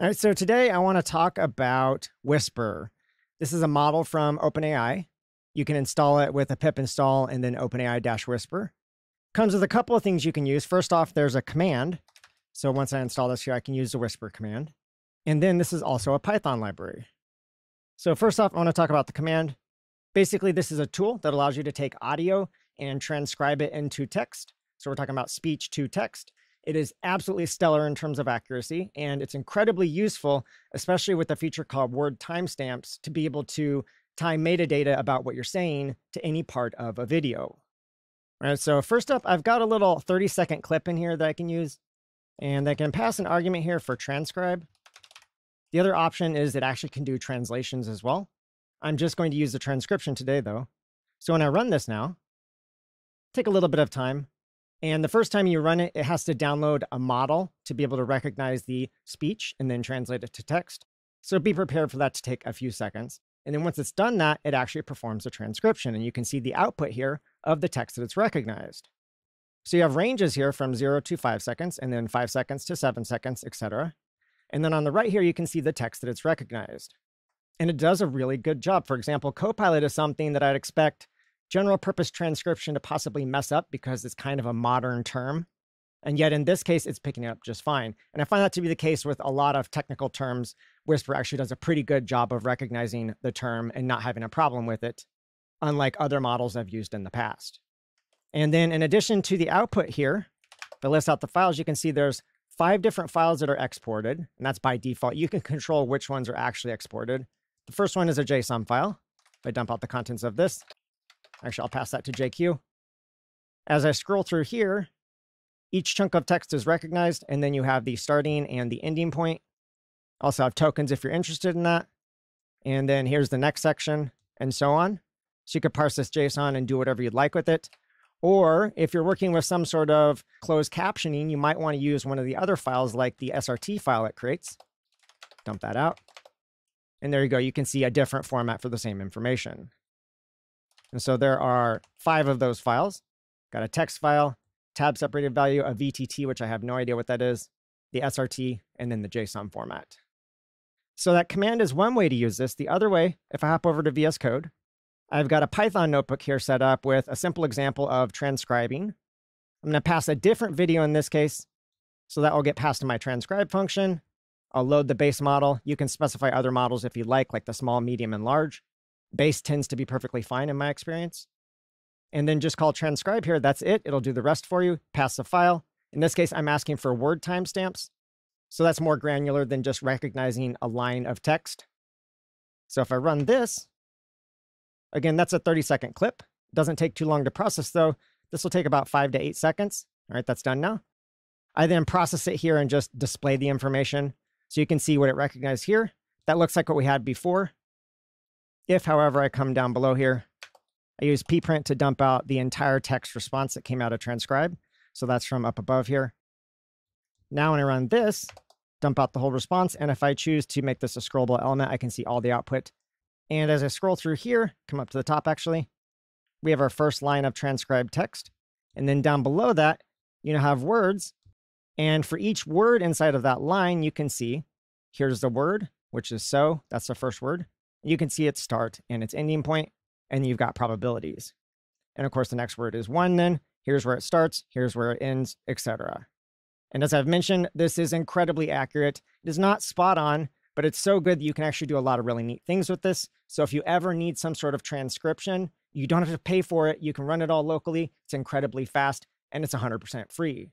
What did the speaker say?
All right, so today I want to talk about Whisper. This is a model from OpenAI. You can install it with a pip install and then OpenAI Whisper. Comes with a couple of things you can use. First off, there's a command. So once I install this here, I can use the Whisper command. And then this is also a Python library. So first off, I want to talk about the command. Basically, this is a tool that allows you to take audio and transcribe it into text. So we're talking about speech to text. It is absolutely stellar in terms of accuracy, and it's incredibly useful, especially with a feature called word timestamps, to be able to tie metadata about what you're saying to any part of a video. All right, so first up, I've got a little 30 second clip in here that I can use, and I can pass an argument here for transcribe. The other option is it actually can do translations as well. I'm just going to use the transcription today, though. So when I run this now, take a little bit of time, and the first time you run it, it has to download a model to be able to recognize the speech and then translate it to text. So be prepared for that to take a few seconds. And then once it's done that, it actually performs a transcription. And you can see the output here of the text that it's recognized. So you have ranges here from zero to five seconds, and then five seconds to seven seconds, etc. And then on the right here, you can see the text that it's recognized. And it does a really good job. For example, Copilot is something that I'd expect general purpose transcription to possibly mess up because it's kind of a modern term. And yet in this case, it's picking it up just fine. And I find that to be the case with a lot of technical terms. Whisper actually does a pretty good job of recognizing the term and not having a problem with it, unlike other models I've used in the past. And then in addition to the output here, if I list out the files, you can see there's five different files that are exported, and that's by default. You can control which ones are actually exported. The first one is a JSON file. If I dump out the contents of this, Actually, I'll pass that to JQ. As I scroll through here, each chunk of text is recognized, and then you have the starting and the ending point. Also have tokens if you're interested in that. And then here's the next section, and so on. So you could parse this JSON and do whatever you'd like with it. Or if you're working with some sort of closed captioning, you might want to use one of the other files like the SRT file it creates. Dump that out. And there you go. You can see a different format for the same information. And so there are five of those files. Got a text file, tab separated value, a VTT, which I have no idea what that is, the SRT, and then the JSON format. So that command is one way to use this. The other way, if I hop over to VS Code, I've got a Python notebook here set up with a simple example of transcribing. I'm going to pass a different video in this case. So that will get passed to my transcribe function. I'll load the base model. You can specify other models if you like, like the small, medium, and large. Base tends to be perfectly fine in my experience. And then just call transcribe here. That's it. It'll do the rest for you. Pass the file. In this case, I'm asking for word timestamps. So that's more granular than just recognizing a line of text. So if I run this, again, that's a 30 second clip. Doesn't take too long to process though. This will take about five to eight seconds. All right, that's done now. I then process it here and just display the information. So you can see what it recognized here. That looks like what we had before. If, however, I come down below here, I use pprint to dump out the entire text response that came out of transcribe. So that's from up above here. Now when I run this, dump out the whole response. And if I choose to make this a scrollable element, I can see all the output. And as I scroll through here, come up to the top actually, we have our first line of transcribed text. And then down below that, you now have words. And for each word inside of that line, you can see here's the word, which is so. That's the first word you can see its start and its ending point, and you've got probabilities. And of course, the next word is one then. Here's where it starts, here's where it ends, etc. And as I've mentioned, this is incredibly accurate. It is not spot on, but it's so good that you can actually do a lot of really neat things with this. So if you ever need some sort of transcription, you don't have to pay for it. You can run it all locally. It's incredibly fast and it's 100% free.